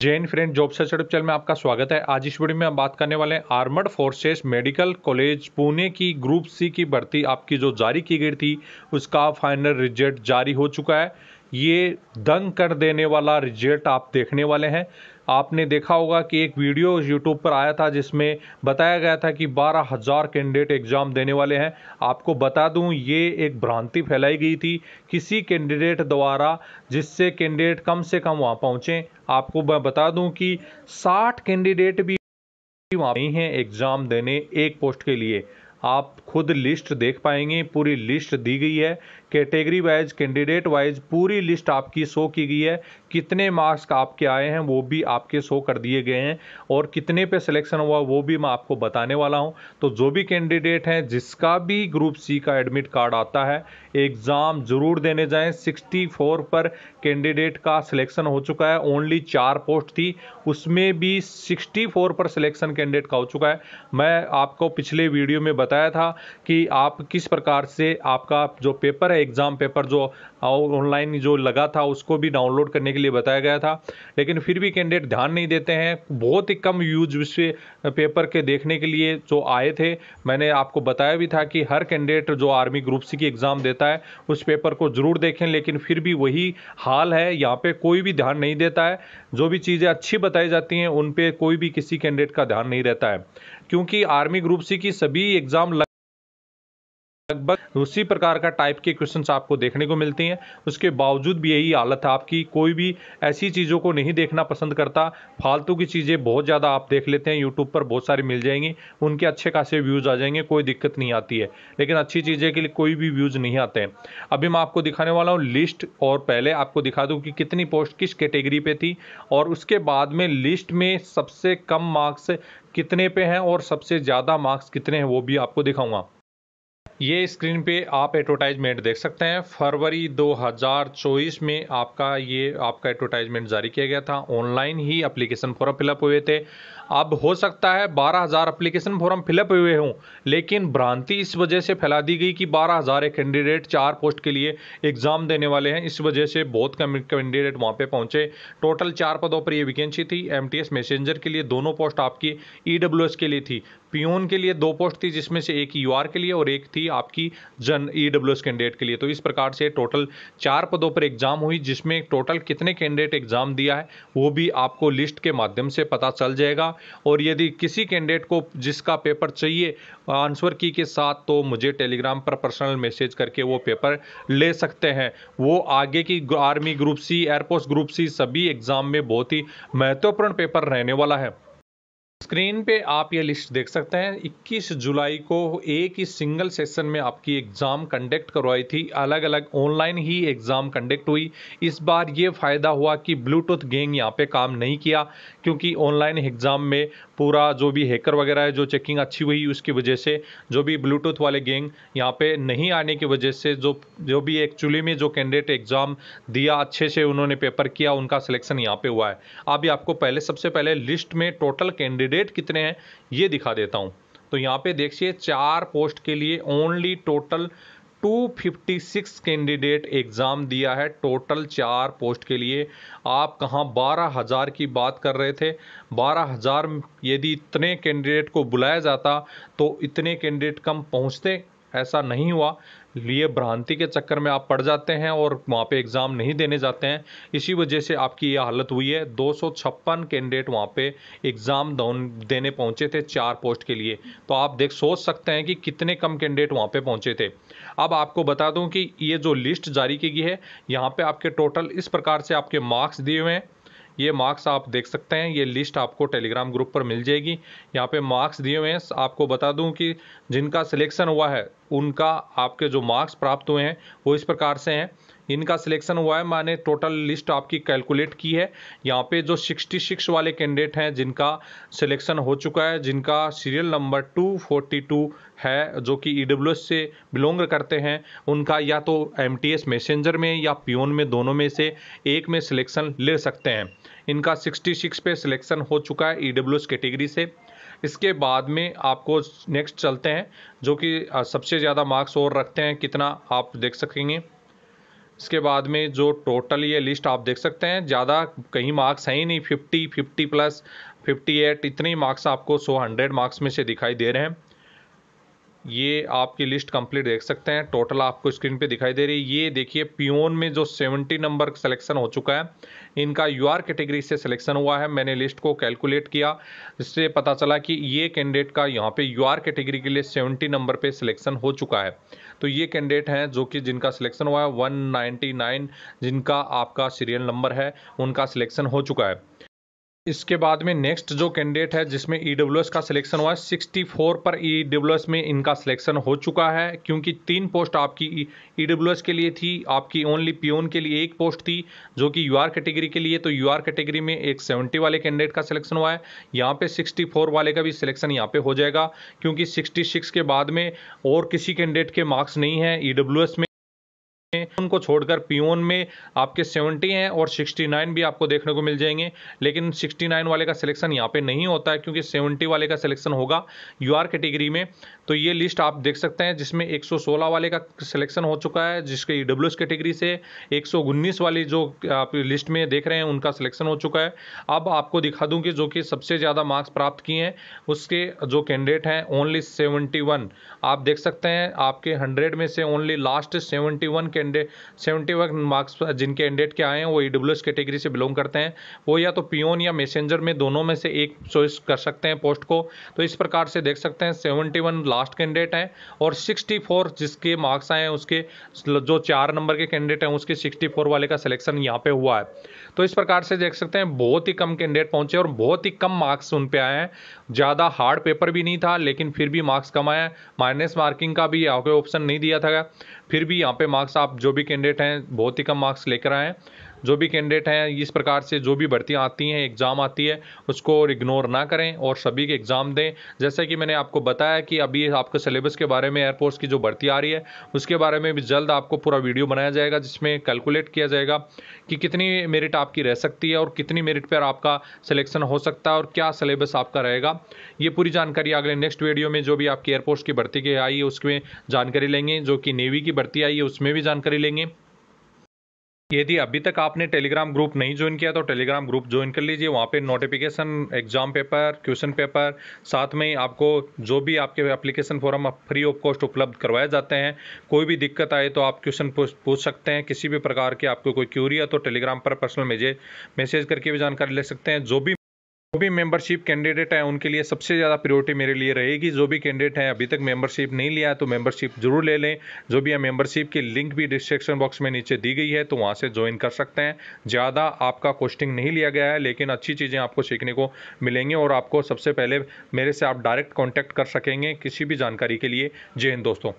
Jain friend job search channel में आपका स्वागत है। आज इस वीडियो में हम बात करने वाले हैं armed forces medical college Pune की ग्रुप सी की भर्ती आपकी जो जारी की गई थी, उसका फाइनल रिज़ल्ट जारी हो चुका है। ये दंग कर देने वाला रिज़ल्ट आप देखने वाले हैं। आपने देखा होगा कि एक वीडियो यूट्यूब पर आया था जिसमें बताया गया था कि बारह हज़ार कैंडिडेट एग्ज़ाम देने वाले हैं। आपको बता दूँ, ये एक भ्रांति फैलाई गई थी किसी कैंडिडेट द्वारा, जिससे कैंडिडेट कम से कम वहाँ पहुँचें। आपको मैं बता दूँ कि साठ कैंडिडेट भी वहाँ नहीं हैं एग्ज़ाम देने एक पोस्ट के लिए। आप खुद लिस्ट देख पाएँगे, पूरी लिस्ट दी गई है। कैटेगरी वाइज, कैंडिडेट वाइज पूरी लिस्ट आपकी शो की गई है। कितने मार्क्स आपके आए हैं, वो भी आपके शो कर दिए गए हैं। और कितने पे सिलेक्शन हुआ, वो भी मैं आपको बताने वाला हूँ। तो जो भी कैंडिडेट हैं, जिसका भी ग्रुप सी का एडमिट कार्ड आता है, एग्ज़ाम ज़रूर देने जाएँ। 64 पर कैंडिडेट का सिलेक्शन हो चुका है, ओनली चार पोस्ट थी। उसमें भी 64 पर सिलेक्शन कैंडिडेट का हो चुका है। मैं आपको पिछले वीडियो में बताया था कि आप किस प्रकार से आपका जो पेपर है एग्ज़ाम पेपर जो ऑनलाइन जो लगा था, उसको भी डाउनलोड करने के लिए बताया गया था। लेकिन फिर भी कैंडिडेट ध्यान नहीं देते हैं। बहुत ही कम यूज़ विषय पेपर के देखने के लिए जो आए थे। मैंने आपको बताया भी था कि हर कैंडिडेट जो आर्मी ग्रुप सी की एग्ज़ाम देता है, उस पेपर को ज़रूर देखें। लेकिन फिर भी वही हाल है। यहाँ पे कोई भी ध्यान नहीं देता है। जो भी चीज़ें अच्छी बताई जाती हैं, उन पर कोई भी किसी कैंडिडेट का ध्यान नहीं रहता है। क्योंकि आर्मी ग्रुप सी की सभी एग्ज़ाम लगभग उसी प्रकार का टाइप के क्वेश्चंस आपको देखने को मिलते हैं। उसके बावजूद भी यही हालत है। आपकी कोई भी ऐसी चीज़ों को नहीं देखना पसंद करता। फालतू की चीज़ें बहुत ज़्यादा आप देख लेते हैं। यूट्यूब पर बहुत सारी मिल जाएँगी। उनके अच्छे खासे व्यूज़ आ जाएँगे। कोई दिक्कत नहीं आती है। लेकिन अच्छी चीज़ें के लिए कोई भी व्यूज़ नहीं आते हैं। अभी मैं आपको दिखाने वाला हूँ लिस्ट और पहले आपको दिखा दूँ कि कितनी पोस्ट किस कैटेगरी पे थी और उसके बाद में लिस्ट में सबसे कम मार्क्स कितने पे हैं और सबसे ज़्यादा मार्क्स कितने हैं वो भी आपको दिखाऊँगा। ये स्क्रीन पे आप एडवर्टाइजमेंट देख सकते हैं। फरवरी 2024 में आपका ये, आपका एडवर्टाइजमेंट जारी किया गया था। ऑनलाइन ही अप्लीकेशन फॉर्म फिलअप हुए थे। अब हो सकता है 12000 अप्लीकेशन फॉर्म फिलअप हुए हों, लेकिन भ्रांति इस वजह से फैला दी गई कि 12000 एक कैंडिडेट चार पोस्ट के लिए एग्ज़ाम देने वाले हैं। इस वजह से बहुत कम कैंडिडेट वहाँ पे पहुँचे। टोटल चार पदों पर ये वैकेंसी थी। एमटीएस मैसेंजर के लिए दोनों पोस्ट आपकी ई e के लिए थी। पियोन के लिए दो पोस्ट थी, जिसमें से एक यूआर के लिए और एक थी आपकी जन ई डब्ल्यू कैंडिडेट के लिए। तो इस प्रकार से टोटल चार पदों पर एग्ज़ाम हुई, जिसमें टोटल कितने कैंडिडेट एग्ज़ाम दिया है, वो भी आपको लिस्ट के माध्यम से पता चल जाएगा। और यदि किसी कैंडिडेट को जिसका पेपर चाहिए, आंसर की के साथ तो मुझे टेलीग्राम पर पर्सनल मैसेज करके वो पेपर ले सकते हैं। वो आगे की army group C air force group C सभी एग्ज़ाम में बहुत ही महत्वपूर्ण पेपर रहने वाला है। स्क्रीन पे आप ये लिस्ट देख सकते हैं। 21 जुलाई को एक ही सिंगल सेशन में आपकी एग्ज़ाम कंडक्ट करवाई थी। अलग अलग ऑनलाइन ही एग्ज़ाम कंडक्ट हुई। इस बार ये फ़ायदा हुआ कि ब्लूटूथ गैंग यहाँ पे काम नहीं किया, क्योंकि ऑनलाइन एग्ज़ाम में पूरा जो भी हैकर वगैरह है, जो चेकिंग अच्छी हुई उसकी वजह से, जो भी ब्लूटूथ वाले गैंग यहाँ पे नहीं आने की वजह से, जो जो भी एक्चुअली में जो कैंडिडेट एग्ज़ाम दिया, अच्छे से उन्होंने पेपर किया, उनका सिलेक्शन यहाँ पे हुआ है। अभी आपको पहले, सबसे पहले लिस्ट में टोटल कैंडिडेट कैंडिडेट कितने हैं, ये दिखा देता हूँ। तो यहाँ पे देखिए, चार पोस्ट के लिए ओनली टोटल 256 कैंडिडेट एग्ज़ाम दिया है। टोटल चार पोस्ट के लिए। आप कहाँ बारह हज़ार की बात कर रहे थे? बारह हज़ार यदि इतने कैंडिडेट को बुलाया जाता तो इतने कैंडिडेट कम पहुँचते ऐसा नहीं हुआ। लिए भ्रांति के चक्कर में आप पड़ जाते हैं और वहाँ पे एग्ज़ाम नहीं देने जाते हैं। इसी वजह से आपकी यह हालत हुई है। दो सौ छप्पन कैंडिडेट वहाँ पे एग्ज़ाम देने पहुँचे थे चार पोस्ट के लिए। तो आप देख सोच सकते हैं कि कितने कम कैंडिडेट वहाँ पे पहुँचे थे। अब आपको बता दूँ कि ये जो लिस्ट जारी की गई है, यहाँ पर आपके टोटल इस प्रकार से आपके मार्क्स दिए हुए हैं। ये मार्क्स आप देख सकते हैं, ये लिस्ट आपको टेलीग्राम ग्रुप पर मिल जाएगी। यहाँ पे मार्क्स दिए हुए हैं, आपको बता दूँ कि जिनका सिलेक्शन हुआ है, उनका आपके जो मार्क्स प्राप्त हुए हैं, वो इस प्रकार से हैं। इनका सिलेक्शन हुआ है, मैंने टोटल लिस्ट आपकी कैलकुलेट की है। यहाँ पे जो 66 वाले कैंडिडेट हैं, जिनका सिलेक्शन हो चुका है, जिनका सीरियल नंबर 242 है, जो कि ई e से बिलोंग करते हैं, उनका या तो एम मैसेंजर में या पियोन में, दोनों में से एक में सिलेक्शन ले सकते हैं। इनका 66 पे सिलेक्शन हो चुका है ई e कैटेगरी से। इसके बाद में आपको नेक्स्ट चलते हैं, जो कि सबसे ज़्यादा मार्क्स और रखते हैं, कितना आप देख सकेंगे। इसके बाद में जो टोटल ये लिस्ट आप देख सकते हैं, ज़्यादा कहीं मार्क्स हैं ही नहीं, fifty fifty plus, fifty eight, इतने मार्क्स आपको सो हंड्रेड मार्क्स में से दिखाई दे रहे हैं। ये आपकी लिस्ट कंप्लीट देख सकते हैं। टोटल आपको स्क्रीन पे दिखाई दे रही है। ये देखिए पियोन में जो 70 नंबर सिलेक्शन हो चुका है, इनका यूआर कैटेगरी से सिलेक्शन हुआ है। मैंने लिस्ट को कैलकुलेट किया, इससे पता चला कि ये कैंडिडेट का यहाँ पे यूआर कैटेगरी के लिए 70 नंबर पे सिलेक्शन हो चुका है। तो ये कैंडिडेट हैं जो कि जिनका सिलेक्शन हुआ है वन जिनका आपका सीरियल नंबर है, उनका सिलेक्शन हो चुका है। इसके बाद में नेक्स्ट जो कैंडिडेट है, जिसमें ई e का सिलेक्शन हुआ है 64 पर ई e में इनका सिलेक्शन हो चुका है, क्योंकि तीन पोस्ट आपकी ई e के लिए थी, आपकी ओनली पियोन के लिए एक पोस्ट थी, जो कि यूआर कैटेगरी के लिए तो यूआर कैटेगरी में एक 70 वाले कैंडिडेट का सिलेक्शन हुआ है। यहाँ पे 64 वाले का भी सिलेक्शन यहाँ पे हो जाएगा, क्योंकि 66 के बाद में और किसी कैंडिडेट के मार्क्स नहीं है ई में। उनको छोड़कर पियोन में आपके 70 हैं और 69 भी आपको देखने को मिल जाएँगे। लेकिन 69 वाले का सिलेक्शन यहाँ पे नहीं होता है, क्योंकि 70 वाले का सिलेक्शन होगा यूआर कैटेगरी में। तो ये लिस्ट आप देख सकते हैं, जिसमें 116 वाले का सिलेक्शन हो चुका है, जिसके ई डब्ल्यू कैटेगरी से एक वाली जो आप लिस्ट में देख रहे हैं, उनका सिलेक्शन हो चुका है। अब आपको दिखा दूँ कि जो कि सबसे ज़्यादा मार्क्स प्राप्त किए हैं, उसके जो कैंडिडेट हैं ओनली सेवेंटी आप देख सकते हैं, आपके हंड्रेड में से only last seventy candidate seventy one marks जिनके कैंडिडेट के आए हैं, वो ई कैटेगरी से बिलोंग करते हैं। वो या तो पियोन या मैसेंजर में दोनों में से एक चॉइस कर सकते हैं पोस्ट को। तो इस प्रकार से देख सकते हैं, सेवेंटी वन लास्ट कैंडिडेट हैं और सिक्सटी फोर जिसके मार्क्स आए हैं, उसके जो चार नंबर के कैंडिडेट हैं, उसके सिक्सटी फोर वाले का सिलेक्शन यहाँ पे हुआ है। तो इस प्रकार से देख सकते हैं, बहुत ही कम कैंडिडेट पहुँचे और बहुत ही कम मार्क्स उन पे आए हैं। ज़्यादा हार्ड पेपर भी नहीं था, लेकिन फिर भी मार्क्स कम आया माइनस मार्किंग का भी यहाँ पे ऑप्शन नहीं दिया था। फिर भी यहाँ पे मार्क्स आप जो भी कैंडिडेट हैं बहुत ही कम मार्क्स लेकर आए जो भी कैंडिडेट हैं, इस प्रकार से जो भी भर्तियाँ आती हैं एग्ज़ाम आती है, उसको इग्नोर ना करें और सभी के एग्ज़ाम दें। जैसे कि मैंने आपको बताया कि अभी आपके सिलेबस के बारे में एयरपोर्ट्स की जो भर्ती आ रही है, उसके बारे में भी जल्द आपको पूरा वीडियो बनाया जाएगा, जिसमें कैलकुलेट किया जाएगा कि कितनी मेरिट आपकी रह सकती है और कितनी मेरिट पर आपका सिलेक्शन हो सकता है और क्या सिलेबस आपका रहेगा। ये पूरी जानकारी अगले नेक्स्ट वीडियो में जो भी आपकी एयरपोर्ट्स की भर्ती की आई है, उसमें जानकारी लेंगे, जो कि नेवी की भर्ती आई है, उसमें भी जानकारी लेंगे। यदि अभी तक आपने टेलीग्राम ग्रुप नहीं ज्वाइन किया तो टेलीग्राम ग्रुप ज्वाइन कर लीजिए। वहाँ पे notification exam paper question paper साथ में आपको जो भी आपके application form free of cost उपलब्ध करवाए जाते हैं, कोई भी दिक्कत आए तो आप क्वेश्चन पूछ सकते हैं। किसी भी प्रकार की आपको कोई क्यूरी है तो टेलीग्राम पर पर्सनल मैसेज मैसेज करके भी जानकारी ले सकते हैं। जो भी जो भी मेंबरशिप कैंडिडेट हैं, उनके लिए सबसे ज़्यादा प्रियोरिटी मेरे लिए रहेगी। जो भी कैंडिडेट हैं, अभी तक मेंबरशिप नहीं लिया तो मेंबरशिप ज़रूर ले लें। जो भी है मेंबरशिप की लिंक भी डिस्क्रिप्शन बॉक्स में नीचे दी गई है तो वहाँ से ज्वाइन कर सकते हैं। ज़्यादा आपका कोस्टिंग नहीं लिया गया है, लेकिन अच्छी चीज़ें आपको सीखने को मिलेंगी और आपको सबसे पहले मेरे से आप डायरेक्ट कॉन्टैक्ट कर सकेंगे किसी भी जानकारी के लिए। जय हिंद दोस्तों।